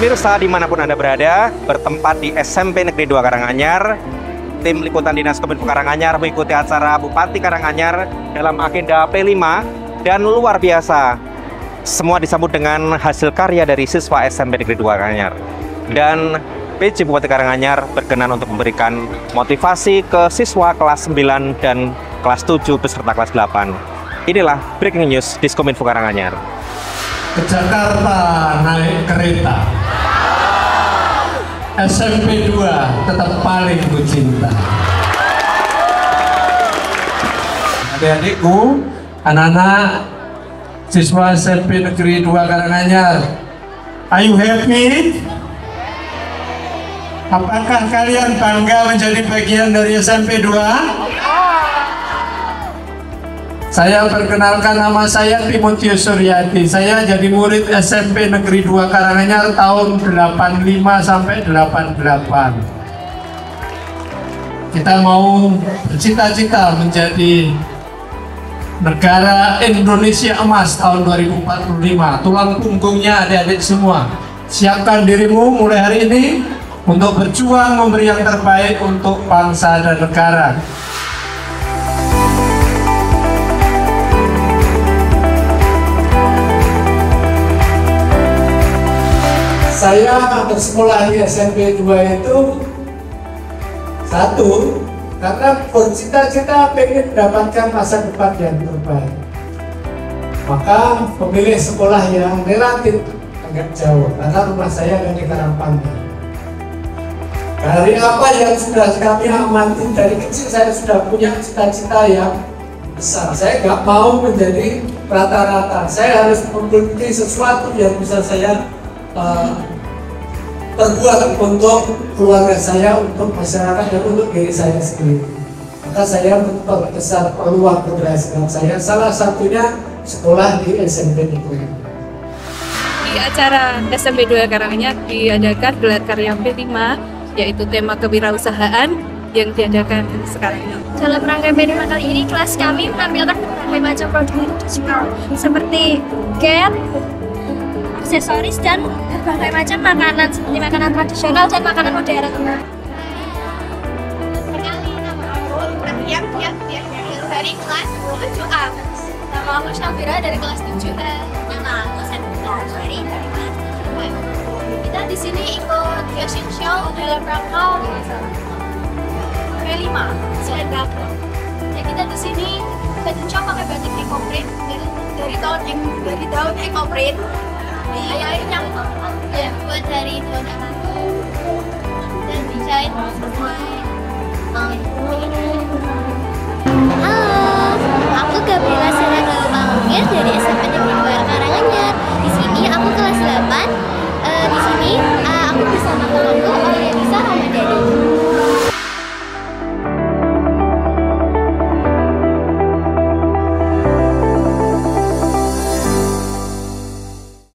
pemirsa di mana pun Anda berada, bertempat di SMP Negeri 2 Karanganyar, tim liputan Dinas Kominfo Karanganyar mengikuti acara Bupati Karanganyar dalam agenda P5 dan luar biasa. Semua disambut dengan hasil karya dari siswa SMP Negeri 2 Karanganyar. Dan PJ Bupati Karanganyar berkenan untuk memberikan motivasi ke siswa kelas 9 dan kelas 7 beserta kelas 8. Inilah breaking news Diskominfo Karanganyar. ke Jakarta naik kereta. SMP 2 tetap paling ku cinta. Adik-adikku, anak-anak siswa SMP Negeri 2 Karanganyar, are you happy? Apakah kalian bangga menjadi bagian dari SMP 2? Saya perkenalkan nama saya Timotius Suryati. Saya jadi murid SMP Negeri 2 Karanganyar tahun 85 sampai 88. Kita mau bercita-cita menjadi negara Indonesia emas tahun 2045. Tulang punggungnya adik-adik semua. Siapkan dirimu mulai hari ini untuk berjuang memberi yang terbaik untuk bangsa dan negara. Saya bersekolah di SMP 2 itu satu karena bercita-cita pengen mendapatkan masa depan yang terbaik. Maka memilih sekolah yang relatif agak jauh karena rumah saya ada di Karangpangi dari apa yang sudah kami amati dari kecil saya sudah punya cita-cita yang besar. Saya nggak mau menjadi rata-rata. Saya harus memiliki sesuatu yang bisa saya uh, terbuat untuk keluarga saya, untuk masyarakat dan untuk diri saya sendiri. Maka saya memperbesar peluang keberhasilan saya. Salah satunya sekolah di SMP itu. Di acara SMP 2 Karanganyar diadakan gelar karya P5 yaitu tema kewirausahaan yang diadakan sekarang ini. Dalam rangka P5 kali ini kelas kami menampilkan berbagai macam produk tradisional seperti cat, aksesoris dan berbagai macam makanan seperti makanan tradisional dan makanan modern. Dari kelas 7A. Nama aku Syafira dari kelas 7A. Nama aku Sanita dari kelas 7A. Kita di sini ikut fashion show dalam rangka P5 selain dapur. Ya kita di sini fashion show pakai batik ekoprint dari, dari tahun dari tahun ekoprint Ayahin yang yang buat dari donat dan dijahit Halo, dari SMA Karanganyar. Di sini aku kelas 8. Eh, di sini eh, aku bersama kelompok